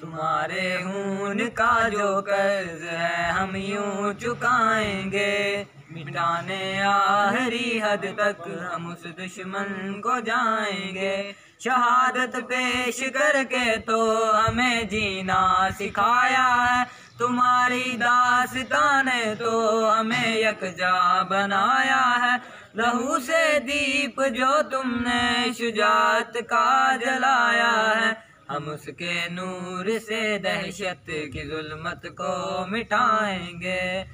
تمہارے خون کا جو قرض ہے، ہم یوں چکائیں گے۔ مٹانے آخری حد تک ہم اس دشمن کو جائیں گے۔ شہادت پیش کر کے تو ہمیں جینا سکھایا ہے۔ تمہاری داستان نے تو ہمیں یکجا بنایا ہے۔ لہو سے دیپ جو تم نے شجاعت کا جلایا ہے ہم اس کے نور سے دہشت کی ظلمت کو مٹائیں گے۔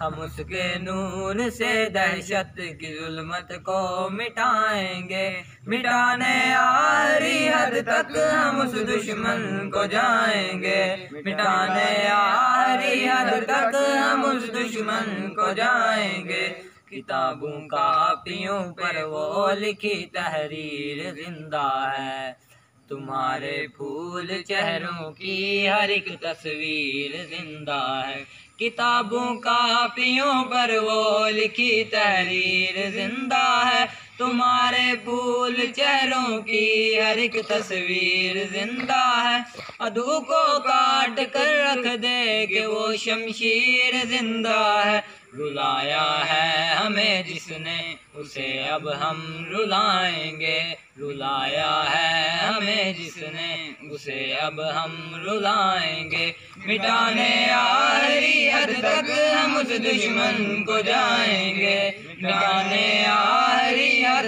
ہم اس کے نور سے دہشت کی ظلمت کو مٹائیں گے۔ مٹانے آری حد تک ہم اس دشمن کو جائیں گے۔ مٹانے آری حد تک ہم اس دشمن کو جائیں گے۔ کتابوں کاپیوں پر وہ لکھی تحریر زندہ ہے۔ تمہارے پھول چہروں کی ہر ایک تصویر زندہ ہے۔ کتابوں کاپیوں پر وہ لکھی تحریر زندہ ہے۔ تمہارے پھول چہروں کی ہر ایک تصویر زندہ ہے۔ ادو کو کاٹ کر رکھ دے کہ وہ شمشیر زندہ ہے۔ رلایا ہے ہمیں جس نے اسے اب ہم رلائیں گے۔ رلایا ہے ہمیں جس نے اسے اب ہم رلائیں گے۔ مٹانے آخری حد تک ہم اس دشمن کو جائیں گے۔ مٹانے آئے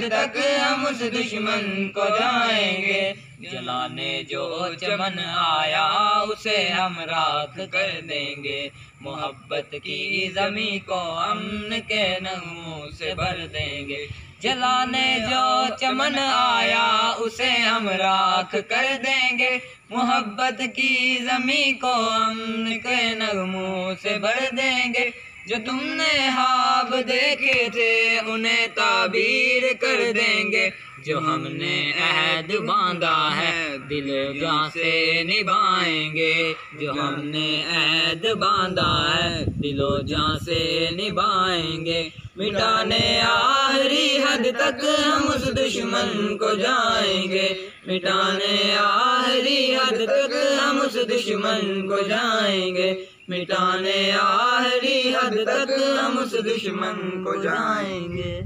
تک ہم اس دشمن کو جائیں گے۔ جلانے جو چمن آیا اسے ہم راکھ کر دیں گے۔ محبت کی زمیں کو امن کے نغموں سے بھر دیں گے۔ جلانے جو چمن آیا اسے ہم راکھ کر دیں گے۔ محبت کی زمیں کو امن کے نغموں سے بھر دیں گے۔ جو تم نے خواب دیکھے تھے انہیں تعبیر کر دیں گے۔ جو ہم نے عہد باندھا ہے دل جان سے نبھائیں گے۔ جو ہم نے عہد باندھا ہے دل و جان سے نبھائیں گے۔ مٹانے آخری حد تک ہم اس دشمن کو جائیں گے۔ مٹانے آخری حد تک ہم اس دشمن کو جائیں گے۔ مٹانے آخری حد تک ہم اس دشمن کو جائیں گے۔